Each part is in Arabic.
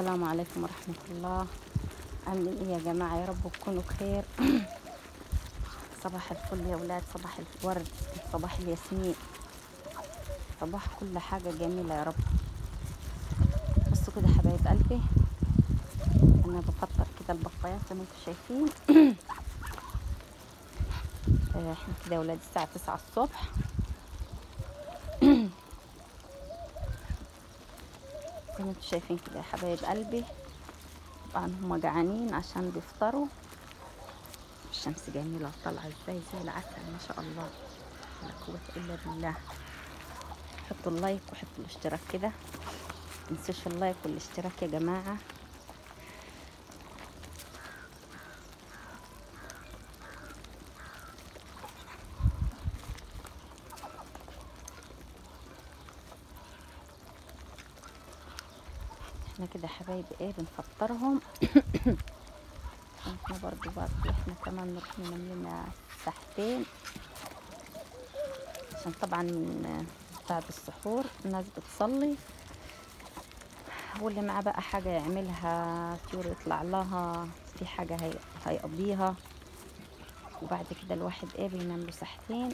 السلام عليكم ورحمة الله. عاملين إيه يا جماعة يا رب تكونوا بخير. صباح الفل يا ولاد صباح الورد صباح الياسمين. صباح كل حاجة جميلة يا رب. بصوا كده حبايب قلبي أنا بفطر كده البقايات زي ما أنتم شايفين. آه، إحنا كده يا ولاد الساعة تسعة الصبح. زي ما أنتم شايفين كده يا حبايب قلبي. طبعا هما جعانين عشان بيفطروا. الشمس جميلة طالعة إزاي؟ زي العسل ما شاء الله. لا قوة إلا بالله. حطوا اللايك وحطوا الاشتراك كده. متنسوش اللايك والاشتراك يا جماعة. إحنا كده حبايبي إيه بنفطرهم. إحنا برضو برضو إحنا كمان نروح ننام لنا ساعتين عشان طبعا بعد السحور الناس بتصلي. واللي معاه بقى حاجة يعملها طيور يطلع لها في حاجة هي... هيقضيها. وبعد كده الواحد إيه بينام له ساعتين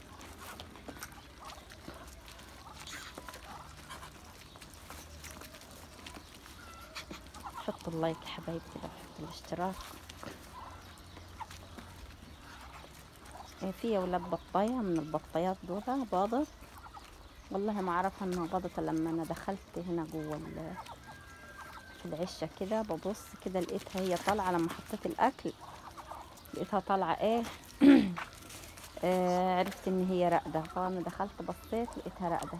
حطوا اللايك يا حبايبي كده وحطوا الاشتراك. إيه في يا ولاد بطاية من البطايات دول باضت والله ما اعرفها انها باضت لما أنا دخلت هنا جوه في العشة كده ببص كده لقيتها هي طالعة لما حطيت الأكل لقيتها طالعة إيه؟ آه عرفت إن هي راقدة. فأنا دخلت بصيت لقيتها راقدة.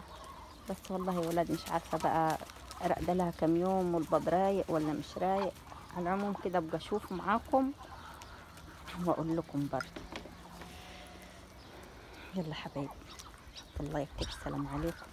بس والله يا ولاد مش عارفة بقى راقدة لها كام يوم والبيض رايق ولا مش رايق. على العموم كده أبقى أشوف معاكم وأقول لكم برضه. يلا حبايبي. الله يكتب. السلام عليكم.